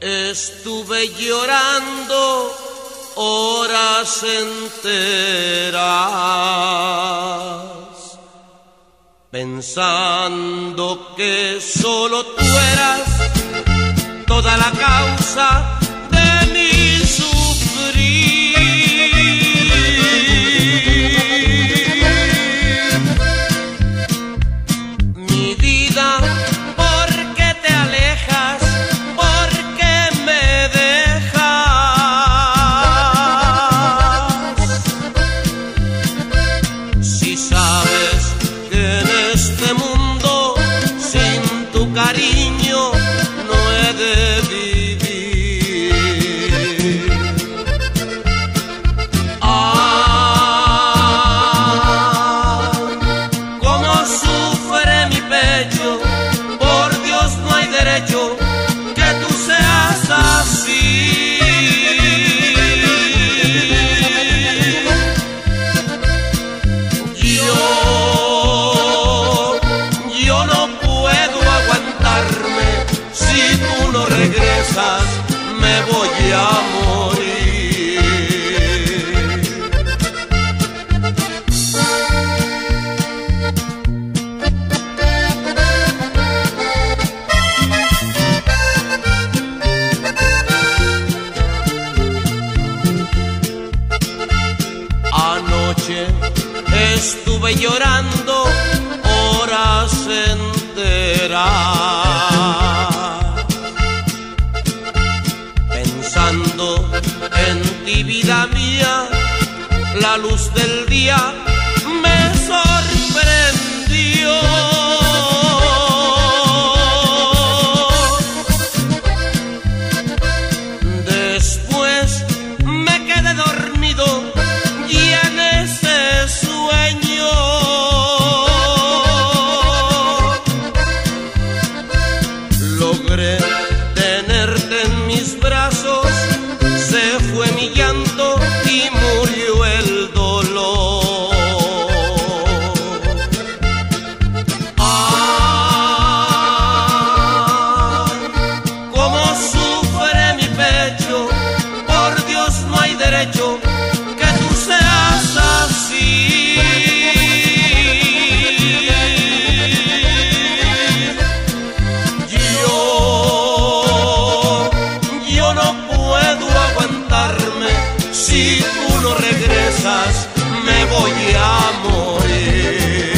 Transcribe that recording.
estuve llorando horas enteras, pensando que solo tú eras toda la causa cariño me voy a morir. Anoche estuve llorando horas enteras, vida mía, la luz del día me sorprendió. Después me quedé dormido y en ese sueño logré tú no regresas, me voy a morir.